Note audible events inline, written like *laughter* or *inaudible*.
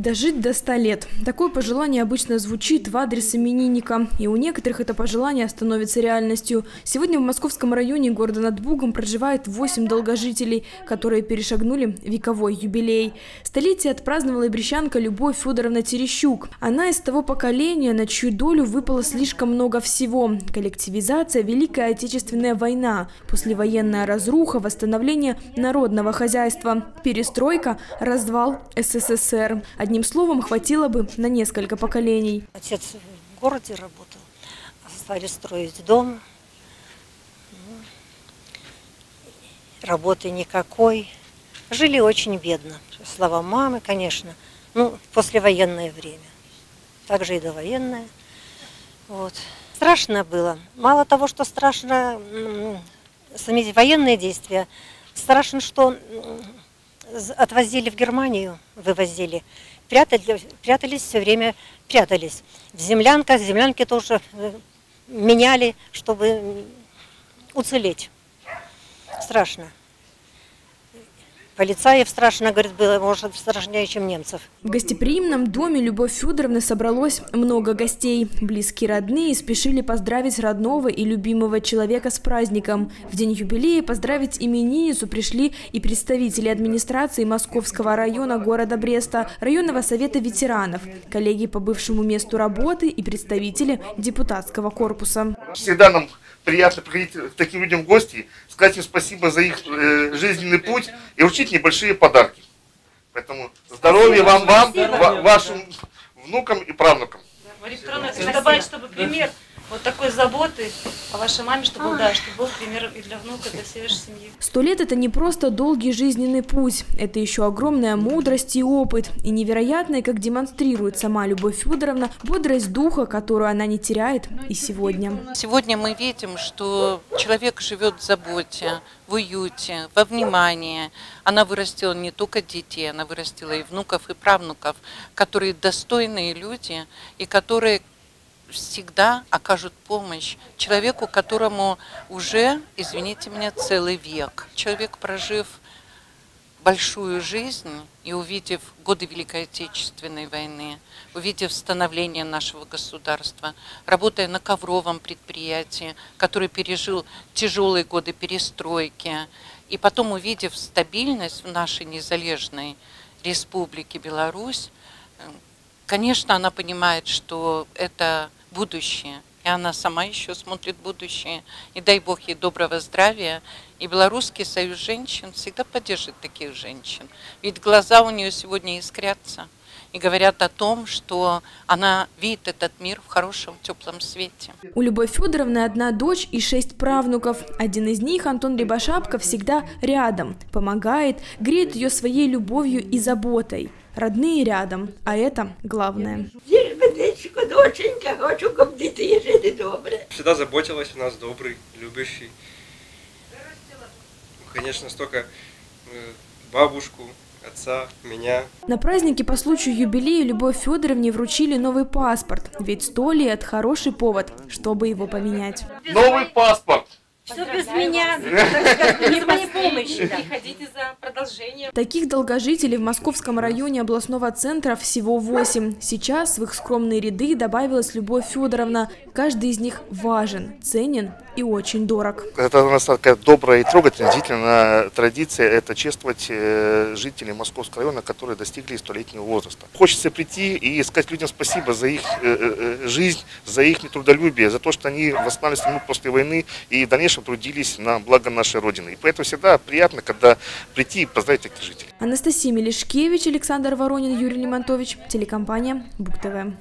Дожить до 100 лет. Такое пожелание обычно звучит в адрес именинника. И у некоторых это пожелание становится реальностью. Сегодня в московском районе города над Бугом проживает 8 долгожителей, которые перешагнули вековой юбилей. Столетие отпраздновала брещанка Любовь Федоровна Терещук. Она из того поколения, на чью долю выпало слишком много всего. Коллективизация, Великая Отечественная война, послевоенная разруха, восстановление народного хозяйства, перестройка, развал СССР. Одним словом, хватило бы на несколько поколений. Отец в городе работал, стали строить дом. Работы никакой. Жили очень бедно. Слова мамы, конечно. Ну, послевоенное время. Также и довоенное. Вот. Страшно было. Мало того, что страшно сами военные действия, страшно, что отвозили в Германию, вывозили прятали, прятались все время, прятались. В землянках, землянки тоже э, меняли, чтобы уцелеть. Страшно. Полицаев страшно, говорит, было, может, страшнее, чем немцев. В гостеприимном доме Любовь Федоровны собралось много гостей. Близкие родные спешили поздравить родного и любимого человека с праздником. В день юбилея поздравить именинницу пришли и представители администрации Московского района города Бреста, районного совета ветеранов, коллеги по бывшему месту работы и представители депутатского корпуса. Всегда нам приятно приходить к таким людям в гости, сказать им спасибо за их э, жизненный путь и вручить небольшие подарки. Поэтому здоровья вам, вам, вашим внукам и правнукам. Мария Петровна, добавить, чтобы пример вот такой заботы о вашей маме, чтобы да, чтобы был пример и для внука, для всей вашей семьи. Сто лет – это не просто долгий жизненный путь, это еще огромная мудрость и опыт, и невероятная, как демонстрирует сама Любовь Федоровна, бодрость духа, которую она не теряет и сегодня. Сегодня мы видим, что человек живет в заботе, в уюте, во внимании. Она вырастила не только детей, она вырастила и внуков, и правнуков, которые достойные люди, и которые всегда окажут помощь человеку, которому уже, извините меня, целый век. Человек, прожив большую жизнь и увидев годы Великой Отечественной войны, увидев становление нашего государства, работая на ковровом предприятии, который пережил тяжелые годы перестройки, и потом увидев стабильность в нашей незалежной республике Беларусь, конечно, она понимает, что это будущее. И она сама еще смотрит будущее. И дай Бог ей доброго здравия. И Белорусский союз женщин всегда поддержит таких женщин. Ведь глаза у нее сегодня искрятся и говорят о том, что она видит этот мир в хорошем, теплом свете. У Любовь Федоровны одна дочь и шесть правнуков. Один из них, Антон Рябошапка, всегда рядом, помогает, греет ее своей любовью и заботой. Родные рядом, а это главное. Доченька, хочу, щоб діти жили добре. Всегда заботилась у нас, добрый, любящий. Конечно, столько э, бабушку, отца, меня. На празднике по случаю юбилея Любовь Федоровне вручили новый паспорт. Ведь сто лет – хороший повод, чтобы его поменять. Новый паспорт! Все без меня, *laughs* без Приходите за продолжением. Таких долгожителей в московском районе областного центра всего восемь. Сейчас в их скромные ряды добавилась Любовь Федоровна. Каждый из них важен, ценен и очень дорог. Это у нас такая добрая и трогательная, длительная традиция, это чествовать э, жителей Московского района, которые достигли столетнего возраста. Хочется прийти и сказать людям спасибо за их э, э, жизнь, за их трудолюбие, за то, что они восстанавливали страну после войны и в дальнейшем трудились на благо нашей Родины. И поэтому всегда приятно, когда прийти и поздравить таких жителей. Анастасия Мелешкевич, Александр Воронин, Юрий Лимонтович, телекомпания Бук ТВ.